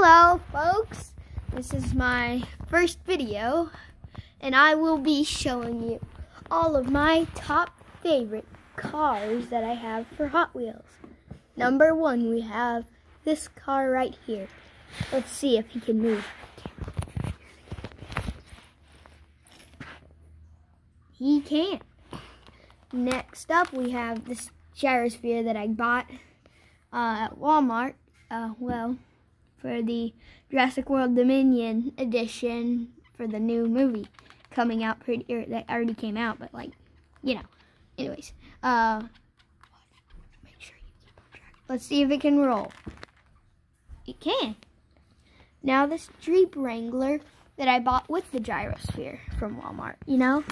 Hello folks, this is my first video and I will be showing you all of my top favorite cars that I have for Hot Wheels. Number one, we have this car right here. Let's see if he can move. He can't. Next up, we have this gyrosphere that I bought uh, at Walmart. Uh, well, for the Jurassic World Dominion edition for the new movie coming out pretty, or that already came out, but like, you know. Anyways, uh, let's see if it can roll. It can. Now this Jeep Wrangler that I bought with the gyrosphere from Walmart, you know?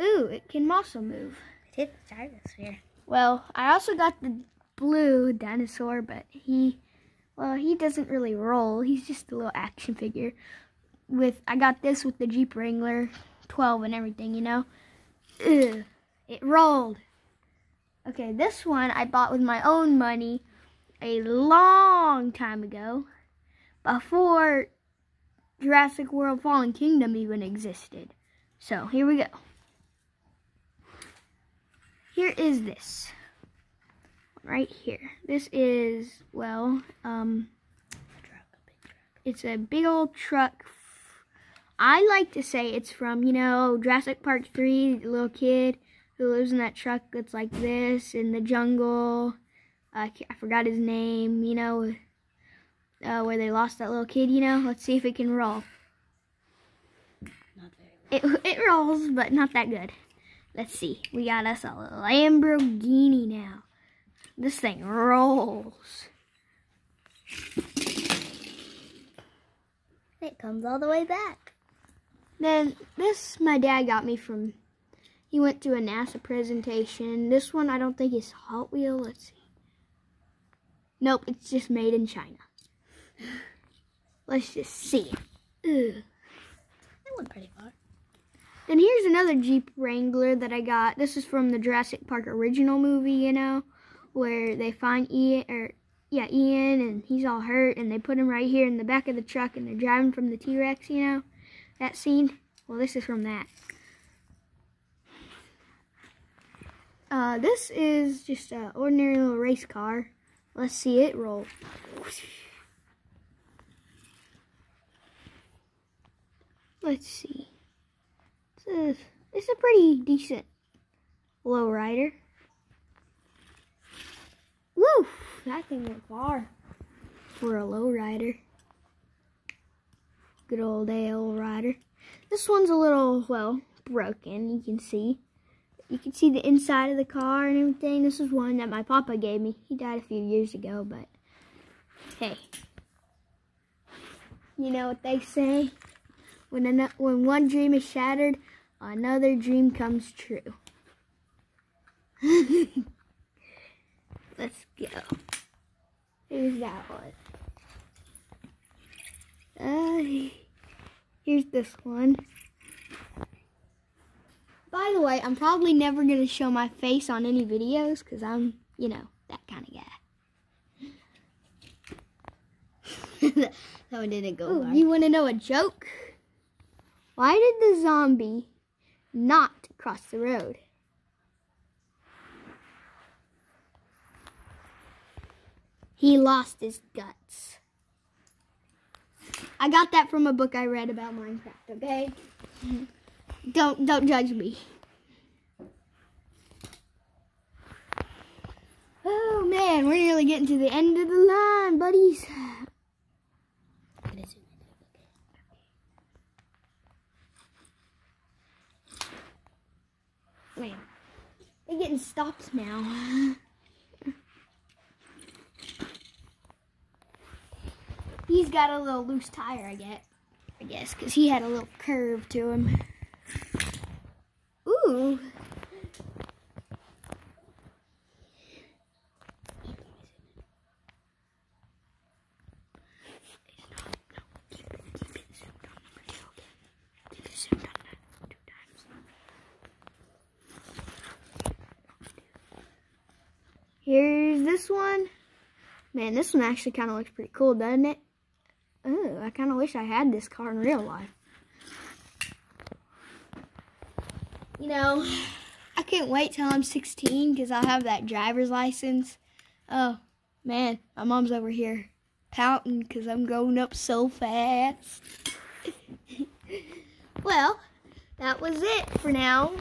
Ooh, it can also move. It hit the gyrosphere. Well, I also got the blue dinosaur, but he well, he doesn't really roll. He's just a little action figure. With I got this with the Jeep Wrangler 12 and everything, you know. Ugh, it rolled. Okay, this one I bought with my own money a long time ago, before Jurassic World Fallen Kingdom even existed. So, here we go. Here is this right here. This is, well, um, it's a big old truck. I like to say it's from, you know, Jurassic Park 3, the little kid who lives in that truck that's like this in the jungle. I forgot his name, you know, uh, where they lost that little kid, you know. Let's see if it can roll. It, it rolls, but not that good. Let's see. We got us a Lamborghini now. This thing rolls. It comes all the way back. Then this my dad got me from, he went to a NASA presentation. This one I don't think is Hot Wheel. Let's see. Nope, it's just made in China. Let's just see. Ugh. That went pretty far. Then here's another Jeep Wrangler that I got. This is from the Jurassic Park original movie, you know where they find Ian, or yeah, Ian, and he's all hurt, and they put him right here in the back of the truck, and they're driving from the T-Rex, you know, that scene. Well, this is from that. Uh, this is just an ordinary little race car. Let's see it roll. Let's see. It's a, it's a pretty decent low rider. Woo! That thing went far for a low rider. Good old AL rider. This one's a little, well, broken, you can see. You can see the inside of the car and everything. This is one that my papa gave me. He died a few years ago, but hey. You know what they say? When, when one dream is shattered, another dream comes true. Let's go. Here's that one. Uh, here's this one. By the way, I'm probably never going to show my face on any videos because I'm, you know, that kind of guy. that one didn't go Ooh, You want to know a joke? Why did the zombie not cross the road? He lost his guts. I got that from a book I read about Minecraft, okay? don't don't judge me. Oh man, we're nearly getting to the end of the line, buddies. Man, they're getting stopped now. He's got a little loose tire, I get. I guess, because he had a little curve to him. Ooh. Here's this one. Man, this one actually kind of looks pretty cool, doesn't it? Ooh, I kind of wish I had this car in real life. You know, I can't wait till I'm 16 because I'll have that driver's license. Oh, man, my mom's over here pouting because I'm going up so fast. well, that was it for now.